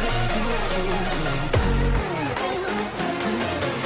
I'm not afraid to